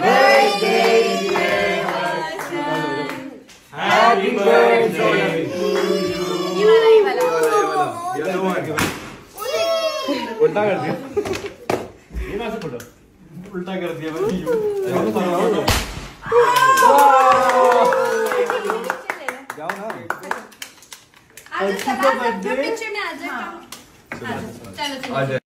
Birthday, dear husband. Happy birthday to you. उल्टा कर दिया ये ना से उल्टा कर दिया मैंने यू जाओ ना आज तक बर्थडे पिक्चर में आ जाओ चलो चलो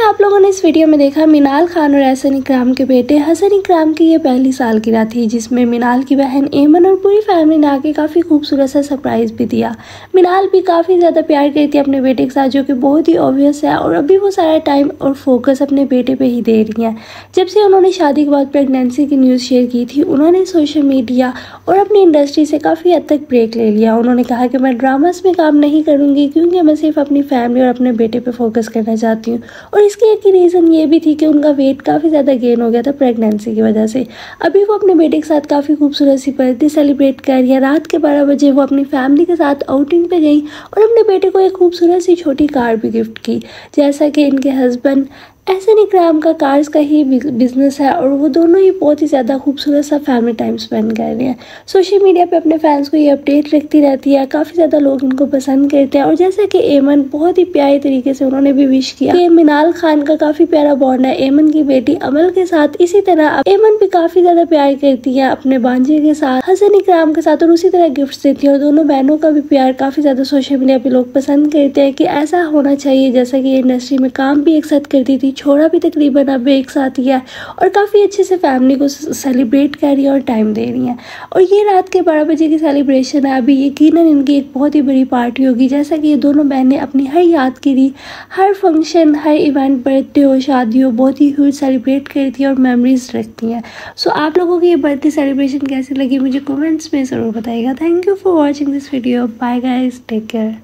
कि आप लोगों ने इस वीडियो में देखा, मिनाल खान और एहसन इकराम के बेटे हसन इकराम की ये पहली सालगिरह थी, जिसमें मिनाल की बहन एमन और पूरी फैमिली ने आके काफ़ी खूबसूरत सा सरप्राइज़ भी दिया। मिनाल भी काफ़ी ज़्यादा प्यार करती है अपने बेटे के साथ, जो कि बहुत ही ऑब्वियस है, और अभी वो सारा टाइम और फोकस अपने बेटे पर ही दे रही हैं। जब से उन्होंने शादी के बाद प्रेगनेंसी की न्यूज़ शेयर की थी, उन्होंने सोशल मीडिया और अपनी इंडस्ट्री से काफ़ी हद तक ब्रेक ले लिया। उन्होंने कहा कि मैं ड्रामास में काम नहीं करूँगी, क्योंकि मैं सिर्फ़ अपनी फैमिली और अपने बेटे पर फोकस करना चाहती हूँ, और इसकी एक ही रीज़न ये भी थी कि उनका वेट काफ़ी ज़्यादा गेन हो गया था प्रेगनेंसी की वजह से। अभी वो अपने बेटे के साथ काफ़ी खूबसूरत सी बर्थडे सेलिब्रेट कर रही है। रात के बारह बजे वो अपनी फैमिली के साथ आउटिंग पे गई और अपने बेटे को एक खूबसूरत सी छोटी कार भी गिफ्ट की। जैसा कि इनके हस्बैंड एहसन इकराम का कार्स का ही बिज़नेस है और वो दोनों ही बहुत ही ज़्यादा खूबसूरत सा फैमिली टाइम स्पेंड कर रहे हैं। सोशल मीडिया पे अपने फैंस को ये अपडेट रखती रहती है, काफ़ी ज़्यादा लोग इनको पसंद करते हैं और जैसा कि एमन बहुत ही प्यारे तरीके से उन्होंने भी विश किया। कि मिनाल खान का काफ़ी प्यारा बॉन्ड है एमन की बेटी अमल के साथ। इसी तरह एमन भी काफ़ी ज़्यादा प्यार करती है अपने बांझे के साथ। हसन इकराम के साथ और उसी तरह गिफ्ट देती है और दोनों बहनों का भी प्यार काफ़ी ज़्यादा सोशल मीडिया पे लोग पसंद करते हैं कि ऐसा होना चाहिए। जैसा कि इंडस्ट्री में काम भी एक साथ करती थी छोड़ा भी तकरीबन अब एक साथ ही है और काफ़ी अच्छे से फैमिली को सेलिब्रेट कर रही है और टाइम दे रही हैं। और ये रात के बारह बजे की सेलिब्रेशन है। अभी यकीनन इनकी एक बहुत ही बड़ी पार्टी होगी। जैसा कि ये दोनों बहनें अपनी हर याद यादगिरी हर फ़ंक्शन हर इवेंट बर्थडे हो शादी हो बहुत ही ह्यूज सेलिब्रेट करती हैं और मेमोरीज रखती हैं। सो आप लोगों की ये बर्थडे सेलिब्रेशन कैसी लगी मुझे कमेंट्स में ज़रूर बताइएगा। Thank you for watching this video bye guys take care